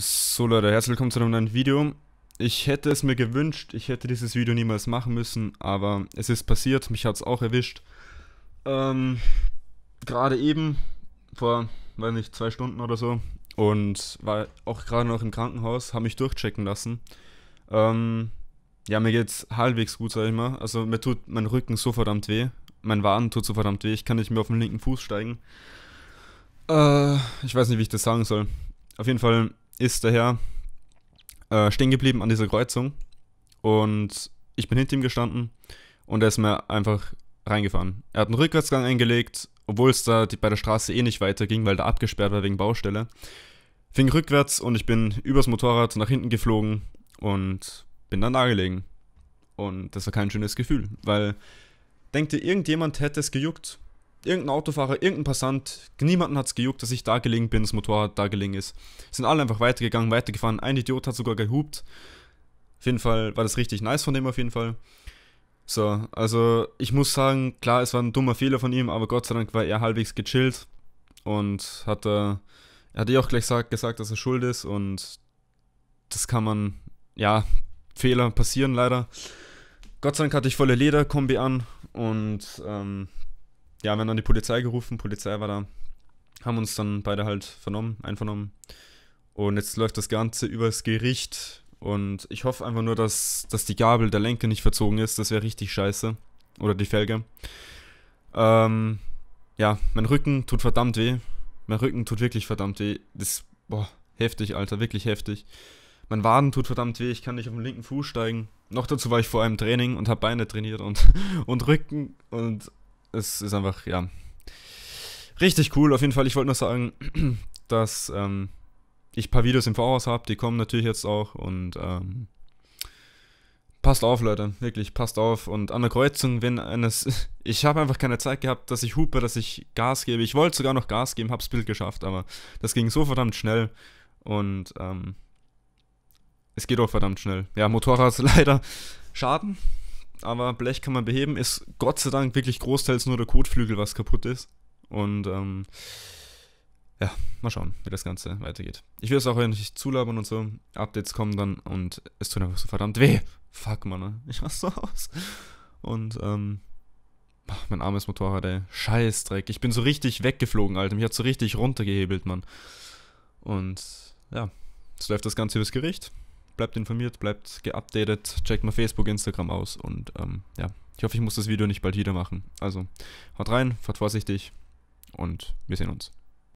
So Leute, herzlich willkommen zu einem neuen Video. Ich hätte es mir gewünscht, ich hätte dieses Video niemals machen müssen, aber es ist passiert, mich hat es auch erwischt. Ähm, gerade eben, vor, weiß nicht, zwei Stunden oder so, und war auch gerade noch im Krankenhaus, habe mich durchchecken lassen. Ähm, ja, mir geht's halbwegs gut, sag ich mal. Also mir tut mein Rücken so verdammt weh, mein Waden tut so verdammt weh, ich kann nicht mehr auf den linken Fuß steigen. Äh, ich weiß nicht, wie ich das sagen soll. Auf jeden Fall ist der Herr äh, stehen geblieben an dieser Kreuzung und ich bin hinter ihm gestanden und er ist mir einfach reingefahren. Er hat einen Rückwärtsgang eingelegt, obwohl es da die, bei der Straße eh nicht weiterging, weil da abgesperrt war wegen Baustelle. Fing rückwärts und ich bin übers Motorrad nach hinten geflogen und bin dann da gelegen. Und das war kein schönes Gefühl, weil denkt ihr, irgendjemand hätte es gejuckt? Irgendein Autofahrer, irgendein Passant, niemanden hat es gejuckt, dass ich da gelegen bin, das Motorrad da gelegen ist. Sind alle einfach weitergegangen, weitergefahren. Ein Idiot hat sogar gehupt. Auf jeden Fall war das richtig nice von dem auf jeden Fall. So, also ich muss sagen, klar, es war ein dummer Fehler von ihm, aber Gott sei Dank war er halbwegs gechillt und hat, äh, er hat eh auch gleich gesagt, gesagt, dass er schuld ist und das kann man, ja, Fehler passieren leider. Gott sei Dank hatte ich volle Lederkombi an und ähm, ja, wir haben dann die Polizei gerufen, Polizei war da, haben uns dann beide halt vernommen, einvernommen. Und jetzt läuft das Ganze übers Gericht. Und ich hoffe einfach nur, dass, dass die Gabel der Lenker nicht verzogen ist. Das wäre richtig scheiße. Oder die Felge. Ähm, ja, mein Rücken tut verdammt weh. Mein Rücken tut wirklich verdammt weh. Das, boah, heftig, Alter, wirklich heftig. Mein Waden tut verdammt weh. Ich kann nicht auf den linken Fuß steigen. Noch dazu war ich vor einem Training und habe Beine trainiert und, und Rücken und es ist einfach, ja, richtig cool. Auf jeden Fall, ich wollte noch sagen, dass ähm, ich ein paar Videos im Voraus habe, die kommen natürlich jetzt auch und ähm, passt auf, Leute, wirklich, passt auf. Und an der Kreuzung, wenn eines, ich habe einfach keine Zeit gehabt, dass ich hupe, dass ich Gas gebe. Ich wollte sogar noch Gas geben, hab's Bild geschafft, aber das ging so verdammt schnell und ähm, es geht auch verdammt schnell. Ja, Motorrad leider Schaden, aber Blech kann man beheben. Ist Gott sei Dank wirklich großteils nur der Kotflügel, was kaputt ist. Und ähm, ja, mal schauen, wie das Ganze weitergeht. Ich will es auch nicht zulabern und so. Updates kommen dann und es tut einfach so verdammt weh. Fuck, Mann, ne? ich mach so aus. Und ähm, mein armes Motorrad, ey. Scheißdreck. Ich bin so richtig weggeflogen, Alter. Mich hat so richtig runtergehebelt, Mann. Und ja, jetzt läuft das Ganze übers Gericht bleibt informiert, bleibt geupdatet, checkt mal Facebook, Instagram aus und ähm, ja, ich hoffe, ich muss das Video nicht bald wieder machen. Also, haut rein, fahrt vorsichtig und wir sehen uns.